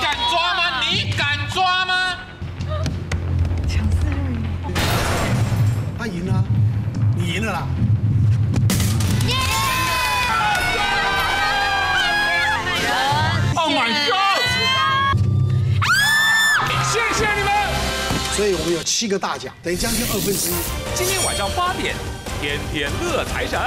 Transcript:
敢抓吗？你敢抓吗？抢四六零他赢了你赢了啦。Ohmygod 谢谢你们。所以我们有七个大奖等于将近二分之一。今天晚上八点天天乐财神